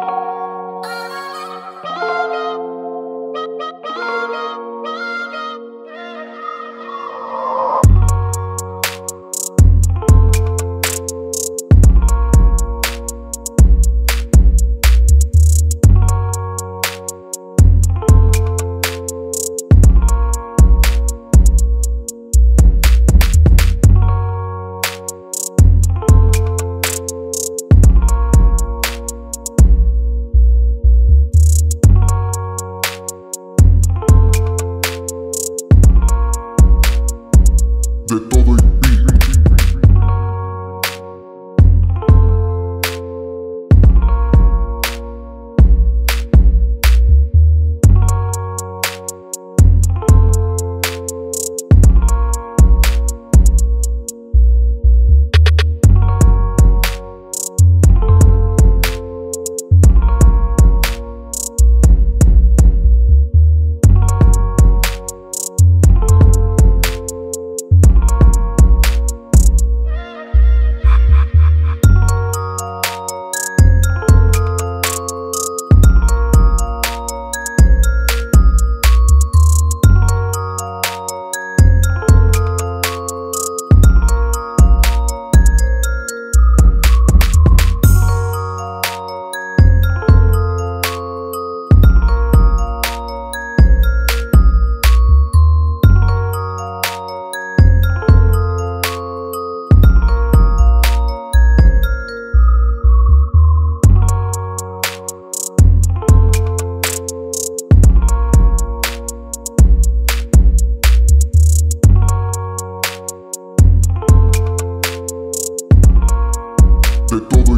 Bye. de todo y de todo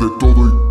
de todo y